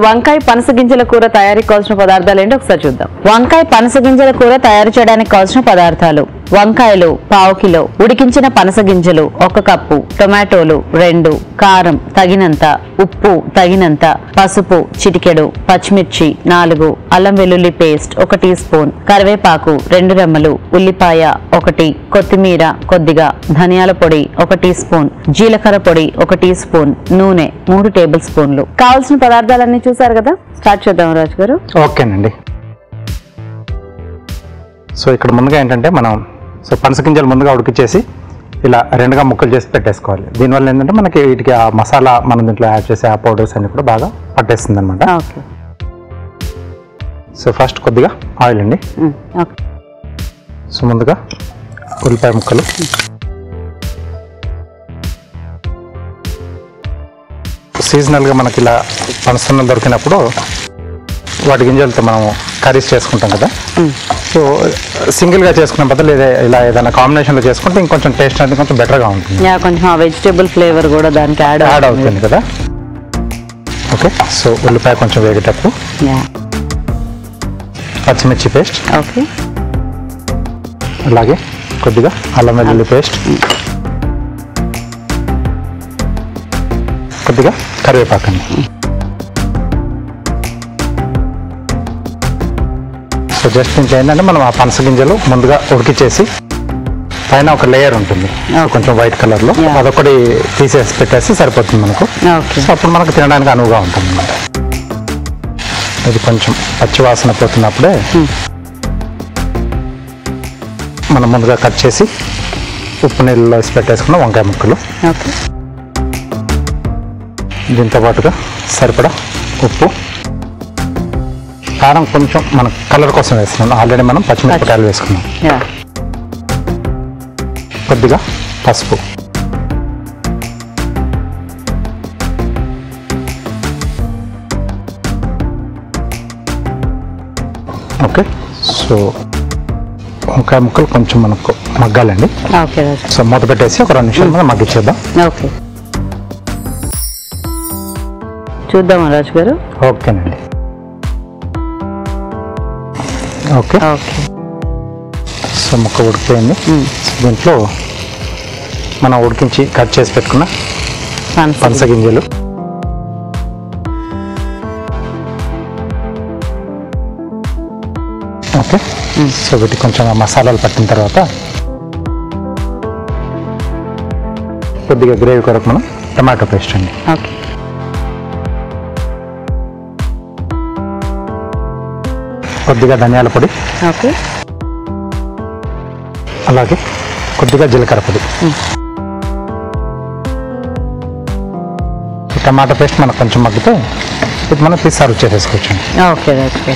వంకాయ పనస గింజల కూర తయారీకి కావాల్సిన పదార్థాలు ఏంటి? ఒకసారి చూద్దాం. వంకాయ పనస గింజల కూర తయారు చేయడానికి కావాల్సిన పదార్థాలు. వంకాయలు పావు కిలో ఉడికించిన పనస గింజలు ఒక కప్పు టొమాటోలు రెండు కారం తగినంత ఉప్పు తగినంత పసుపు చిటికెడు పచ్చిమిర్చి నాలుగు అల్లం వెల్లుల్లి పేస్ట్ ఒక టీ స్పూన్ కరివేపాకు రెండు రెమ్మలు ఉల్లిపాయ ఒకటి కొత్తిమీర కొద్దిగా ధనియాల పొడి ఒక టీ స్పూన్ జీలకర్ర పొడి ఒక టీ స్పూన్ నూనె మూడు టేబుల్ స్పూన్లు. కావాల్సిన పదార్థాలన్నీ చూసారు కదా? స్టార్ట్ చేద్దాం రాజు గారు ఓకేనండి. సో ఇక్కడ ముందుగా ఏంటంటే మనం సో పనస గింజలు ముందుగా ఉడికిచ్చేసి ఇలా రెండుగా ముక్కలు చేసి పెట్టేసుకోవాలి. దీనివల్ల ఏంటంటే మనకి వీటికి ఆ మసాలా మనం దీంట్లో యాడ్ చేసే ఆ పౌడర్స్ అన్ని కూడా బాగా పట్టేస్తుంది అనమాట సో ఫస్ట్ కొద్దిగా ఆయిల్ అండి. సో ముందుగా ఉల్లిపాయ ముక్కలు. సీజనల్గా మనకి ఇలా పనసన్నలు దొరికినప్పుడు వాటి గింజలతో మనం కర్రీస్ చేసుకుంటాం కదా. సో సింగిల్గా చేసుకున్న బదులు ఇలా ఏదైనా కాంబినేషన్లో చేసుకుంటే ఇంకొంచెం టేస్ట్ అనేది కొంచెం బెటర్గా ఉంటుంది. యా కొంచెం ఆ వెజిటేబుల్ ఫ్లేవర్ కూడా దానికి యాడ్ యాడ్ అవుతుంది. కదా? ఓకే సో ఉల్లిపాయ కొంచెం వేగేటప్పుడు యా. పచ్చిమిర్చి పేస్ట్ ఓకే. అలాగే కొద్దిగా అల్లం వెల్లుల్లి పేస్ట్ కొద్దిగా కరివేపాకు జస్ట్ నుంచి ఏంటంటే మనం ఆ పనస గింజలు ముందుగా ఉడికిచ్చేసి పైన ఒక లేయర్ ఉంటుంది. కొంచెం వైట్ కలర్లో Yeah. అదొకటి తీసేసి పెట్టేసి సరిపోతుంది మనకు. అప్పుడు మనకు తినడానికి అనువుగా ఉంటుంది అనమాట ఇది కొంచెం పచ్చి వాసన పోతున్నప్పుడే మనం ముందుగా కట్ చేసి ఉప్పు నీళ్ళలో వేసి పెట్టేసుకున్న వంకాయ ముక్కలు. దీంతో పాటుగా సరిపడా ఉప్పు. కారం కొంచెం మన కలర్ కోసం వేస్తున్నాం. ఆల్రెడీ మనం పచ్చిమిరపకాయలు వేసుకున్నాం. యా. కొద్దిగా పసుపు. ఓకే. సో వంకాయ ముక్కలు కొంచెం మనకు మగ్గాలండి. సో మూత పెట్టేసి ఒక రెండు నిమిషాలు మనం మగ్గిచ్చేద్దాం ఓకే. చూద్దామా రాజు గారు ఓకేనండి. ఓకే. ఓకే. సో ముక్క ఉడికిపోయింది. దీంట్లో మనం ఉడికించి కట్ చేసి పెట్టుకున్న పనస గింజలు. ఓకే. సో వీటికి కొంచెం మసాలాలు పట్టిన తర్వాత కొద్దిగా గ్రేవీ కొరకు మనం టమాటో పేస్ట్ అండి. ఓకే. కొద్దిగా ధనియాల పొడి. ఓకే. అలాగే కొద్దిగా జీలకర్ర పొడి. టమాటా పేస్ట్ మనకు కొంచెం మగ్గితే ఇది మనం తీసి సర్వ్ చేసేసుకోవచ్చు ఓకే ఓకే.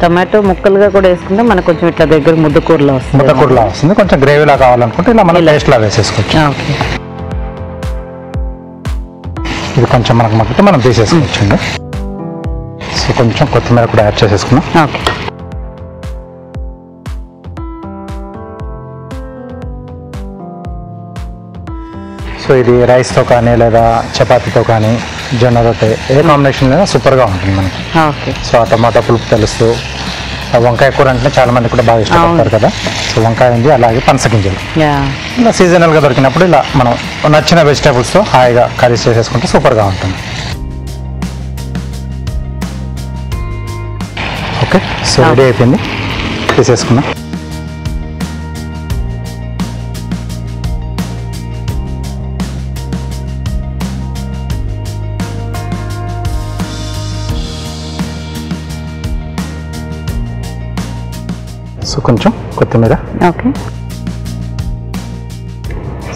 టమాటో ముక్కలుగా కూడా వేసుకుంటే మనకు కొంచెం ఇట్లా దగ్గర ముద్దకూరలో వస్తుంది. ముద్దకూరలా వస్తుంది. కొంచెం గ్రేవీలా కావాలనుకుంటే ఇలా మనం పేస్ట్లా వేసేసుకోవచ్చు. ఓకే. ఇది కొంచెం మనకు మగ్గితే మనం తీసేసుకోవచ్చు అండి. సో కొంచెం కొత్తిమీర కూడా యాడ్ చేసేసుకున్నాం ఓకే. సో ఇది రైస్తో కానీ లేదా చపాతీతో కానీ జొన్న రొట్టె ఏ కాంబినేషన్ అయినా సూపర్గా ఉంటుంది మనకి. ఓకే. సో ఆ టమాటా పులుపు తెలుస్తూ వంకాయ కూర అంటే చాలా మంది కూడా బాగా ఇష్టపడతారు కదా. సో వంకాయ ఉంది అలాగే పనస గింజలు. యా. ఇలా సీజనల్గా దొరికినప్పుడు ఇలా మనం నచ్చిన వెజిటేబుల్స్తో హాయిగా కర్రీస్ చేసేసుకుంటే సూపర్గా ఉంటుంది. ఓకే సో రెడీ అయిపోయింది. తీసేసుకున్నాం సో కొంచెం కొత్తిమీర. ఓకే.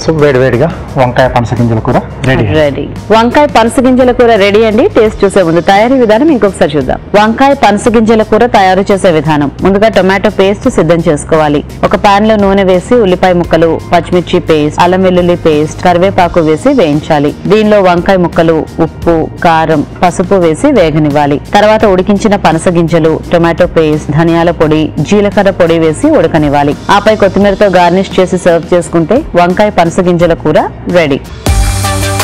సో వేడివేడిగా వంకాయ పనస గింజల కూర. రెడీ రెడీ వంకాయ పనస గింజల కూర రెడీ అండి. టేస్ట్ చూసే ముందు తయారీ విధానం ఇంకొకసారి చూద్దాం. వంకాయ పనస గింజల కూర తయారు చేసే విధానం. ముందుగా టొమాటో పేస్ట్ సిద్ధం చేసుకోవాలి. ఒక పాన్లో నూనె వేసి ఉల్లిపాయ ముక్కలు పచ్చిమిర్చి పేస్ట్ అల్లం వెల్లుల్లి పేస్ట్ కరివేపాకు వేసి వేయించాలి. దీనిలో వంకాయ ముక్కలు ఉప్పు కారం పసుపు వేసి వేగనివ్వాలి. తర్వాత ఉడికించిన పనస గింజలు టొమాటో పేస్ట్ ధనియాల పొడి జీలకర్ర పొడి వేసి ఉడకనివ్వాలి. ఆపై కొత్తిమీరతో గార్నిష్ చేసి సర్వ్ చేసుకుంటే వంకాయ పనస గింజల కూర రెడీ Thank you.